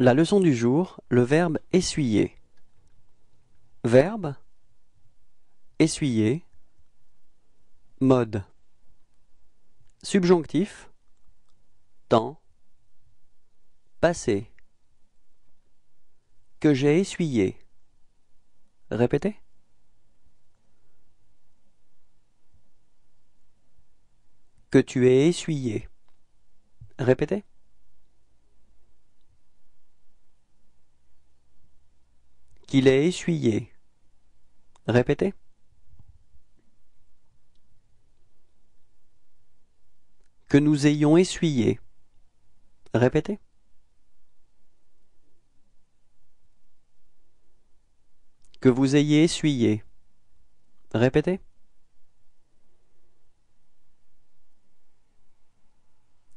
La leçon du jour, le verbe essuyer. Verbe essuyer. Mode. Subjonctif temps passé. Que j'ai essuyé. Répétez. Que tu aies essuyé. Répétez. Qu'il ait essuyé. Répétez. Que nous ayons essuyé. Répétez. Que vous ayez essuyé. Répétez.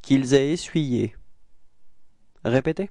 Qu'ils aient essuyé. Répétez.